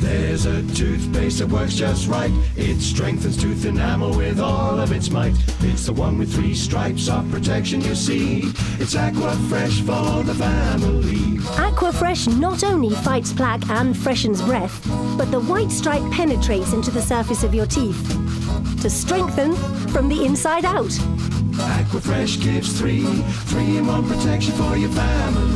There's a toothpaste that works just right. It strengthens tooth enamel with all of its might. It's the one with three stripes of protection you see. It's Aquafresh for the family. Aquafresh not only fights plaque and freshens breath, but the white stripe penetrates into the surface of your teeth to strengthen from the inside out. Aquafresh gives three, three in one protection for your family.